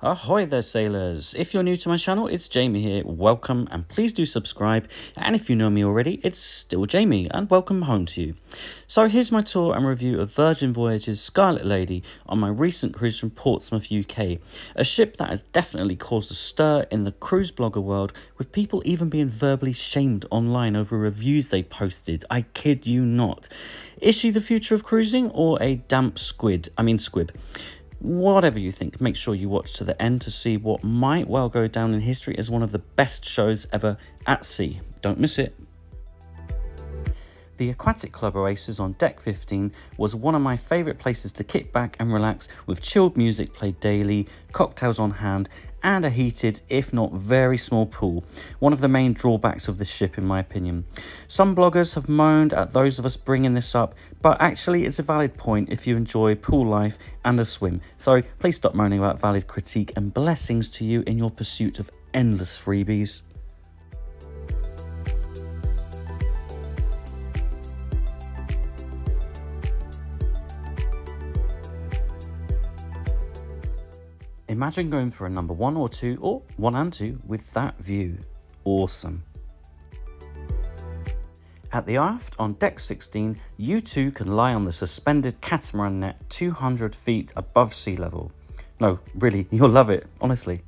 Ahoy there, sailors! If you're new to my channel, it's Jamie here. Welcome and please do subscribe. And if you know me already, it's still Jamie and welcome home to you. So, here's my tour and review of Virgin Voyages Scarlet Lady on my recent cruise from Portsmouth, UK. A ship that has definitely caused a stir in the cruise blogger world, with people even being verbally shamed online over reviews they posted. I kid you not. Is she the future of cruising or a damp squid? I mean, squib. Whatever you think, make sure you watch to the end to see what might well go down in history as one of the best shows ever at sea. Don't miss it. The Aquatic Club Oasis on Deck 15 was one of my favourite places to kick back and relax with chilled music played daily, cocktails on hand, and a heated, if not very small pool. One of the main drawbacks of this ship, in my opinion. Some bloggers have moaned at those of us bringing this up, but actually, it's a valid point if you enjoy pool life and a swim. So please stop moaning about valid critique and blessings to you in your pursuit of endless freebies. Imagine going for a number one or two, or one and two, with that view. Awesome. At the aft, on deck 16, you too can lie on the suspended catamaran net 200 feet above sea level. No, really, you'll love it, honestly.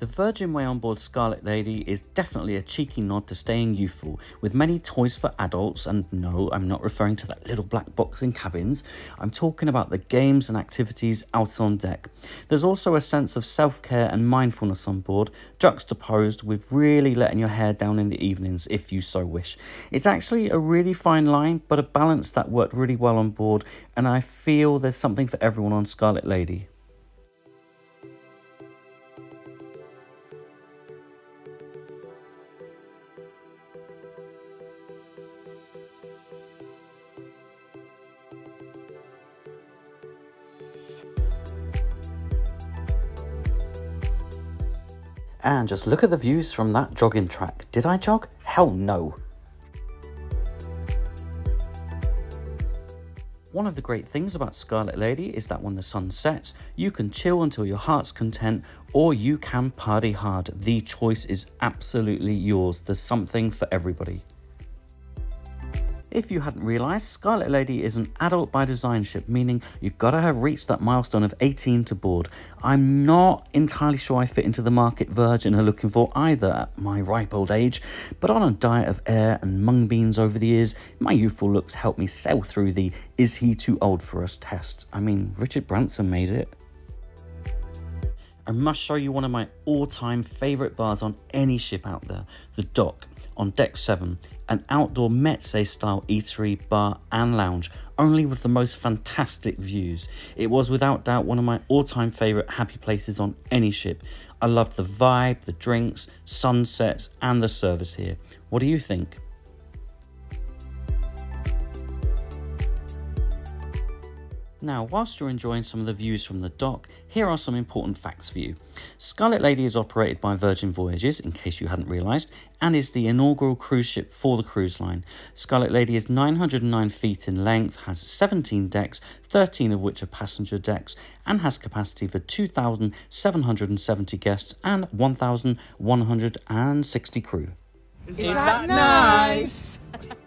The Virgin Way on board Scarlet Lady is definitely a cheeky nod to staying youthful, with many toys for adults, and no, I'm not referring to that little black box in cabins, I'm talking about the games and activities out on deck. There's also a sense of self care and mindfulness on board, juxtaposed with really letting your hair down in the evenings if you so wish. It's actually a really fine line, but a balance that worked really well on board, and I feel there's something for everyone on Scarlet Lady. And just look at the views from that jogging track. Did I jog? Hell no. One of the great things about Scarlet Lady is that when the sun sets, you can chill until your heart's content or you can party hard. The choice is absolutely yours. There's something for everybody. If you hadn't realised, Scarlet Lady is an adult by design ship, meaning you've got to have reached that milestone of 18 to board. I'm not entirely sure I fit into the market Virgin are looking for either at my ripe old age, but on a diet of air and mung beans over the years, my youthful looks helped me sail through the is he too old for us test. I mean, Richard Branson made it. I must show you one of my all-time favourite bars on any ship out there, the Dock on Deck 7, an outdoor Mezze style eatery, bar and lounge, only with the most fantastic views. It was without doubt one of my all-time favourite happy places on any ship. I loved the vibe, the drinks, sunsets and the service here. What do you think? Now, whilst you're enjoying some of the views from the dock, here are some important facts for you. Scarlet Lady is operated by Virgin Voyages, in case you hadn't realised, and is the inaugural cruise ship for the cruise line. Scarlet Lady is 909 feet in length, has 17 decks, 13 of which are passenger decks, and has capacity for 2,770 guests and 1,160 crew. Is that nice?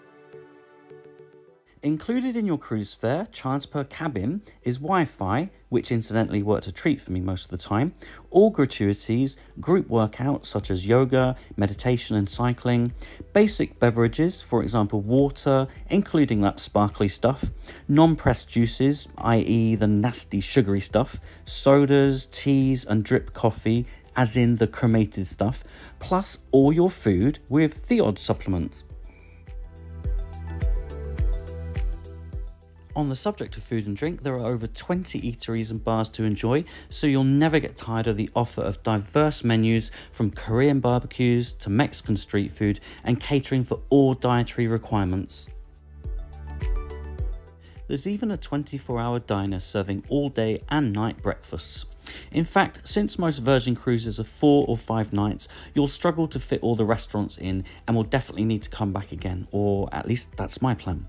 Included in your cruise fare, charge per cabin, is Wi Fi, which incidentally worked a treat for me most of the time, all gratuities, group workouts such as yoga, meditation, and cycling, basic beverages, for example, water, including that sparkly stuff, non pressed juices, i.e., the nasty sugary stuff, sodas, teas, and drip coffee, as in the cremated stuff, plus all your food with the odd supplement. On the subject of food and drink, there are over 20 eateries and bars to enjoy, so you'll never get tired of the offer of diverse menus from Korean barbecues to Mexican street food and catering for all dietary requirements. There's even a 24 hour diner serving all day and night breakfasts. In fact, since most Virgin cruises are four or five nights, you'll struggle to fit all the restaurants in and will definitely need to come back again, or at least that's my plan.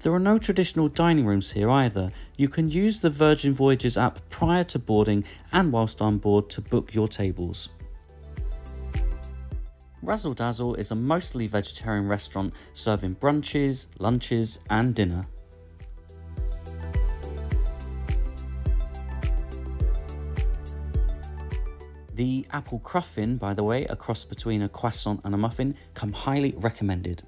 There are no traditional dining rooms here either. You can use the Virgin Voyages app prior to boarding and whilst on board to book your tables. Razzle Dazzle is a mostly vegetarian restaurant serving brunches, lunches, and dinner. The apple cruffin, by the way, a cross between a croissant and a muffin, come highly recommended.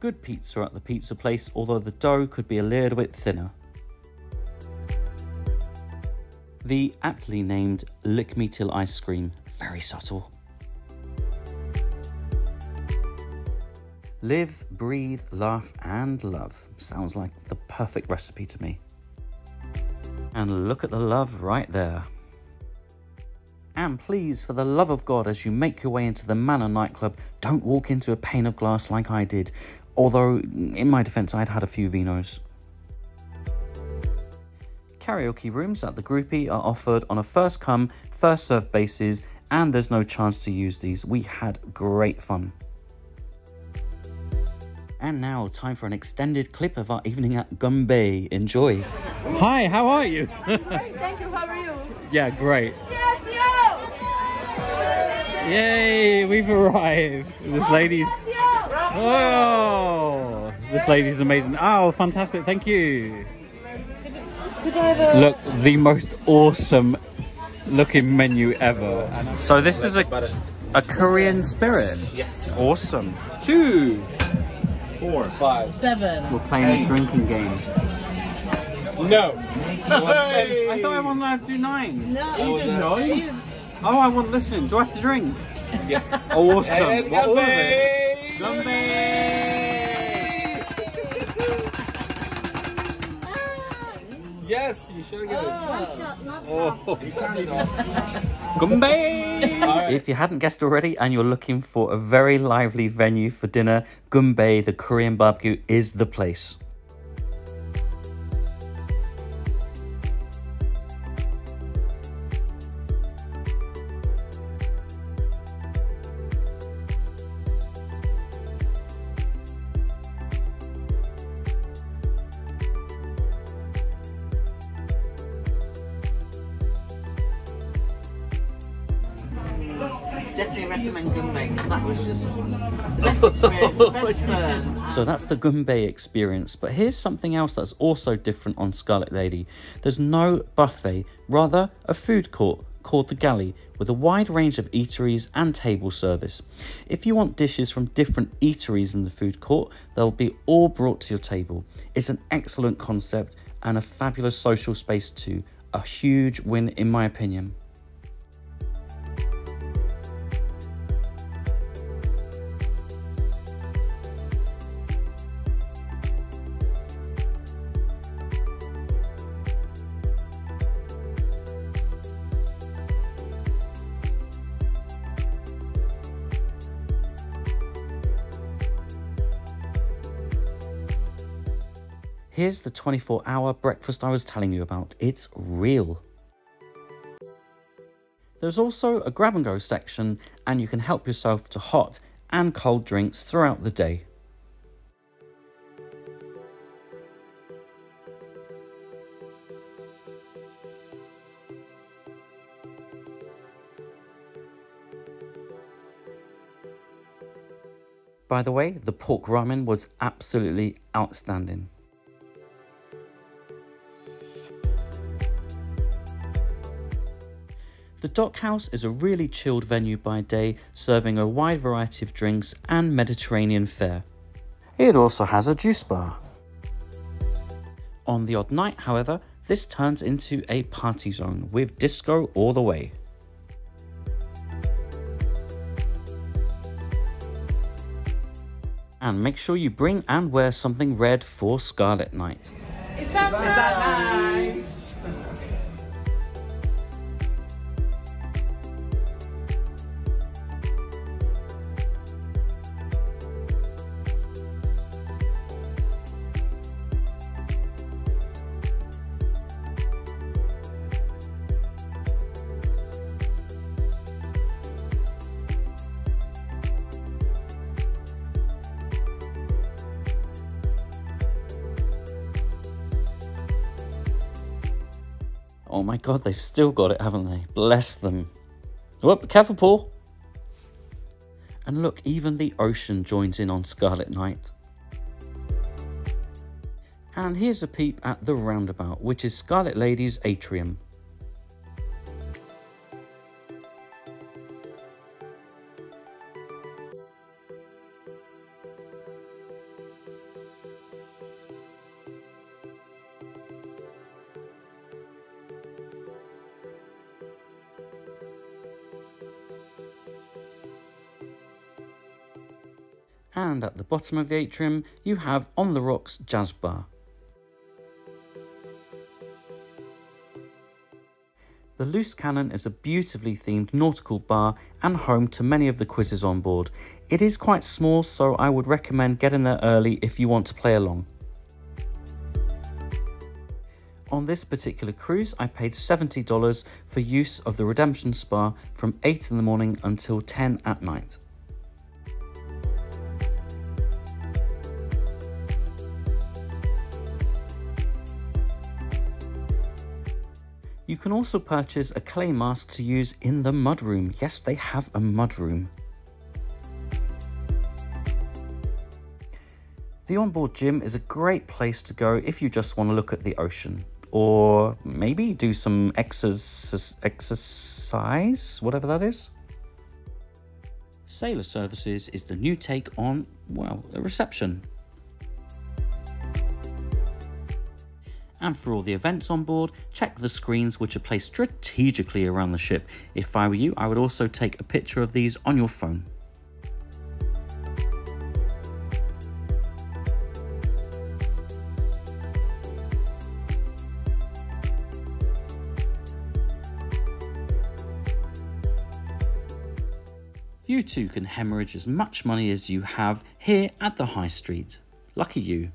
Good pizza at the pizza place, although the dough could be a little bit thinner. The aptly named Lick Me Till Ice Cream, very subtle. Live, breathe, laugh, and love. Sounds like the perfect recipe to me. And look at the love right there. And please, for the love of God, as you make your way into the Manor nightclub, don't walk into a pane of glass like I did. Although, in my defense, I'd had a few vinos. Karaoke rooms at the groupie are offered on a first come, first served basis, and there's no chance to use these. We had great fun. And now, time for an extended clip of our evening at Gunbae. Enjoy. Hi, how are you? Great, thank you. How are you? yeah, great. Yes, yo! Yay, we've arrived. This lady's. Yes, yo! Oh, this lady's amazing. Oh, fantastic. Thank you. Look, the most awesome looking menu ever. So this is a a Korean spirit. Yes. Awesome. Two, four, five, seven. We're playing a drinking game. No. I thought I wasn't allowed to do nine. No, Oh, you didn't. no. You- Oh, I want listen. Do I have to drink? Yes. Awesome. And What all of it? Gunbae. Yes, you should get it. Oh. oh. Gunbae! If you hadn't guessed already and you're looking for a very lively venue for dinner, Gunbae, the Korean barbecue, is the place. Definitely recommend Gunbae because that was just the best experience, the best. So that's the Gunbae experience. But here's something else that's also different on Scarlet Lady. There's no buffet, rather a food court called the Galley with a wide range of eateries and table service. If you want dishes from different eateries in the food court, they'll be all brought to your table. It's an excellent concept and a fabulous social space too. A huge win in my opinion. Here's the 24 hour breakfast I was telling you about. It's real. There's also a grab and go section, and you can help yourself to hot and cold drinks throughout the day. By the way, the pork ramen was absolutely outstanding. The Dock House is a really chilled venue by day, serving a wide variety of drinks and Mediterranean fare. It also has a juice bar. On the odd night, however, this turns into a party zone with disco all the way. And make sure you bring and wear something red for Scarlet Night. Is that nice? Oh my god, they've still got it, haven't they? Bless them. Whoop, careful, Paul. And look, even the ocean joins in on Scarlet Night. And here's a peep at the roundabout, which is Scarlet Lady's atrium. And at the bottom of the atrium, you have On the Rocks Jazz Bar. The Loose Cannon is a beautifully themed nautical bar and home to many of the quizzes on board. It is quite small, so I would recommend getting there early if you want to play along. On this particular cruise, I paid $70 for use of the Redemption Spa from 8 in the morning until 10 at night. You can also purchase a clay mask to use in the mudroom. Yes, they have a mudroom. The onboard gym is a great place to go if you just want to look at the ocean. Or maybe do some exercise, exercise whatever that is. Sailor Services is the new take on, well, a reception. And for all the events on board, check the screens which are placed strategically around the ship. If I were you, I would also take a picture of these on your phone. You too can hemorrhage as much money as you have here at the High Street. Lucky you.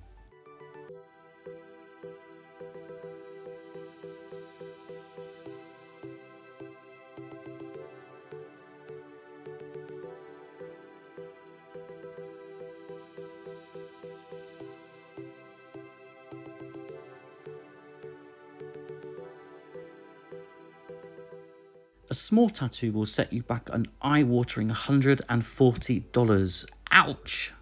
Small tattoo will set you back an eye-watering $140. Ouch!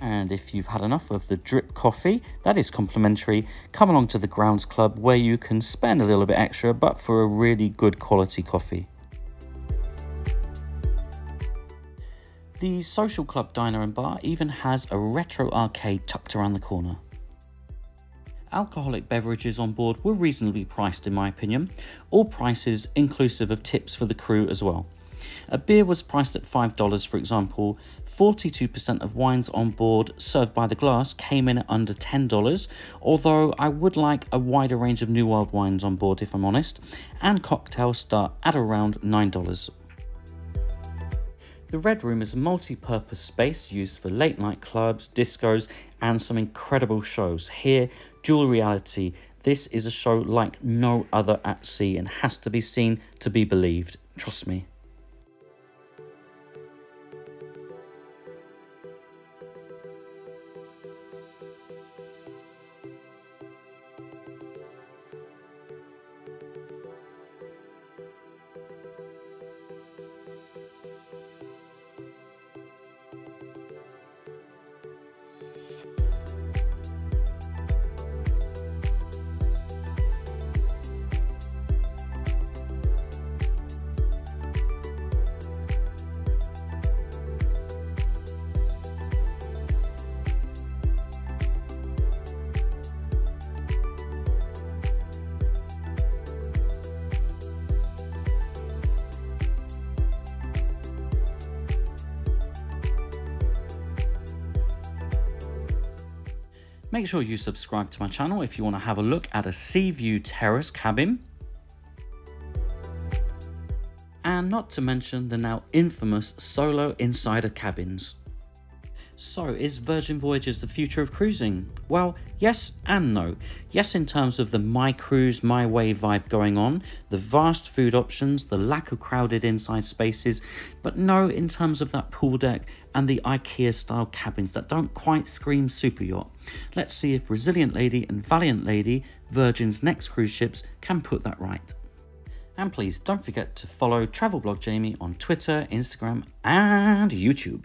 And if you've had enough of the drip coffee, that is complimentary. Come along to the Grounds Club where you can spend a little bit extra, but for a really good quality coffee. The Social Club Diner and Bar even has a retro arcade tucked around the corner. Alcoholic beverages on board were reasonably priced in my opinion, all prices inclusive of tips for the crew as well. A beer was priced at $5, for example. 42% of wines on board served by the glass came in at under $10, although I would like a wider range of New World wines on board if I'm honest, and cocktails start at around $9. The Red Room is a multi purpose space used for late night clubs, discos, and some incredible shows. Here, Duel Reality. This is a show like no other at sea and has to be seen to be believed. Trust me. Make sure you subscribe to my channel if you want to have a look at a sea view terrace cabin. And not to mention the now infamous solo insider cabins. So, is Virgin Voyages the future of cruising? Well, yes and no. Yes, in terms of the my cruise, my way vibe going on, the vast food options, the lack of crowded inside spaces, but no in terms of that pool deck and the IKEA style cabins that don't quite scream super yacht. Let's see if Resilient Lady and Valiant Lady, Virgin's next cruise ships, can put that right. And please don't forget to follow Travel Blog Jamie on Twitter, Instagram, and YouTube.